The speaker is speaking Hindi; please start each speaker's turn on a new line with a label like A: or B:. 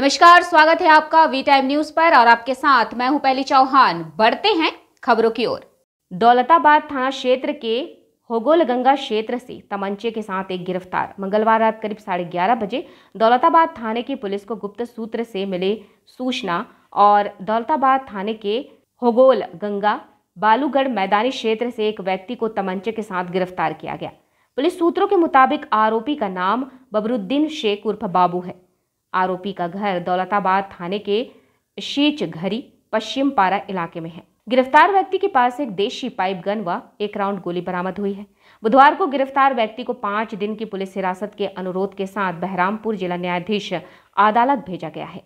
A: नमस्कार, स्वागत है आपका वी टाइम न्यूज़ पर और आपके साथ मैं हूँ पहली चौहान। बढ़ते हैं खबरों की ओर। दौलताबाद थाना क्षेत्र के होगोल गंगा क्षेत्र से तमंचे के साथ एक गिरफ़्तार। मंगलवार रात करीब साढ़े ग्यारह बजे दौलताबाद थाने की पुलिस को गुप्त सूत्र से मिले सूचना और दौलताबाद थाने के होगोल गंगा बालूगढ़ मैदानी क्षेत्र से एक व्यक्ति को तमंचे के साथ गिरफ़्तार किया गया। पुलिस सूत्रों के मुताबिक आरोपी का नाम बबरुद्दीन शेख उर्फ़ बाबू है। आरोपी का घर दौलताबाद थाने के शीच घरी पश्चिम पारा इलाके में है। गिरफ़्तार व्यक्ति के पास एक देशी पाइप गन व एक राउंड गोली बरामद हुई है। बुधवार को गिरफ़्तार व्यक्ति को पाँच दिन की पुलिस हिरासत के अनुरोध के साथ बहरामपुर जिला न्यायाधीश अदालत भेजा गया है।